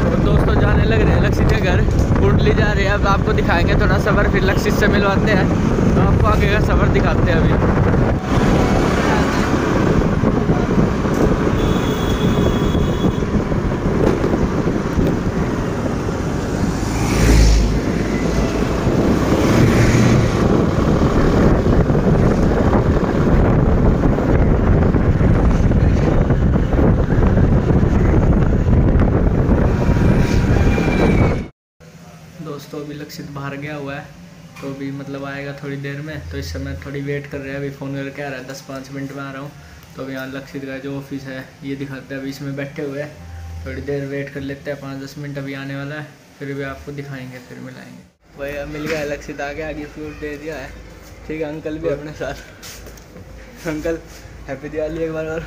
और दोस्तों जाने लग रहे हैं लक्षित के घर कुंडली जा रहे हैं। अब आपको दिखाएँगे, थोड़ा सफ़र फिर लक्षित से मिलवाते हैं। तो आपको आगे का सफ़र दिखाते हैं अभी। दोस्तों अभी लक्षित बाहर गया हुआ है तो अभी मतलब आएगा थोड़ी देर में तो इस समय थोड़ी वेट कर रहे हैं अभी फ़ोन करके आ रहा है दस पाँच मिनट में आ रहा हूँ। तो अभी यहाँ लक्षित का जो ऑफ़िस है ये दिखाते हैं अभी इसमें बैठे हुए हैं। थोड़ी देर वेट कर लेते हैं पाँच दस मिनट अभी आने वाला है फिर भी आपको दिखाएँगे फिर मिलाएँगे। भैया मिल गया लक्षित आ गया आगे फ्रूट दे दिया है। ठीक है अंकल भी अपने साथ। अंकल हैप्पी दिवाली एक बार और।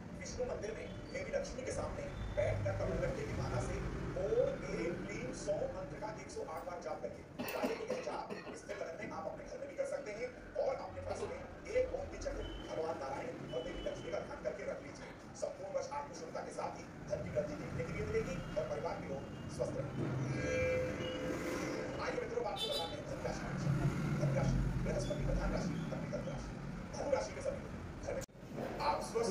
विष्णु मंदिर में, देवी लक्ष्मी के सामने बैठकर कमल रखने की माना से ओम क्लीम सौ मंत्र का 108 बार जाप चाहे तो यह जाप में आप अपने घर में भी कर सकते हैं और अपने पास में एक ओम की चक्र भगवान नारायण और देवी लक्ष्मी का ध्यान करके रख लीजिए। संपूर्ण वर्ष आपको शुभता के साथ ही धन की वृद्धि देखने के लिए मिलेगी और परिवार के लोग स्वस्थ रहेंगे आइए मित्रों आपको बताते हैं धन राशि धन राशि बृहस्पति प्रधान राशि अपनी धन राशि धनु राशि के सभी लोग घर में आप स्वस्थ हो जाएँ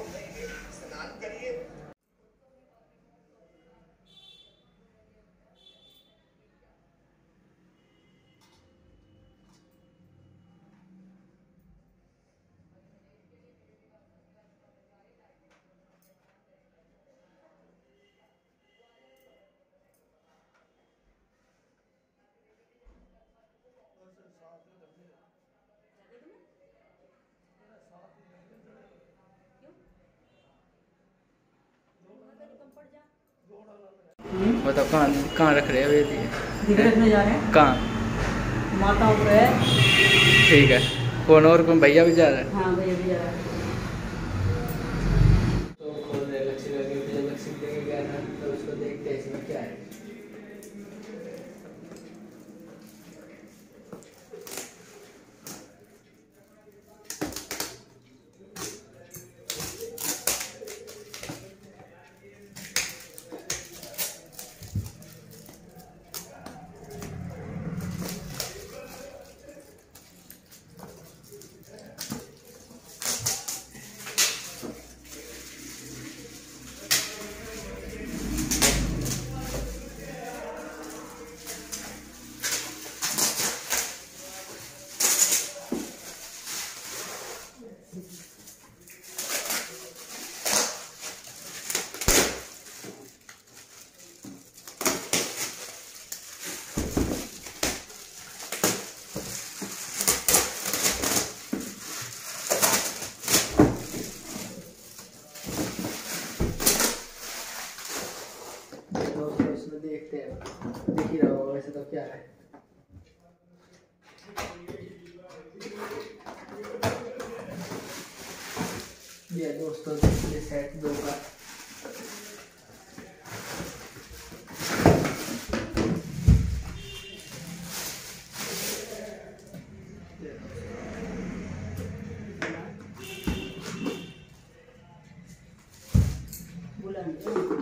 बताओ कहाँ कहाँ रख रहे हैं ये दिए हैं? कहाँ? माता ठीक है। कौन और कौन? भैया भी जा रहा है? हाँ भैया भी जा रहा है तो खोल रहे लक्ष्य का गिफ्ट जब लक्ष्य लेके गया था तो उसको देखते हैं इसमें क्या है दोस्तों इसमें देखते हैं दिख ही रहा होगा वैसे तो क्या है? ये दोस्तों देखिए सेट दो का। बुलंद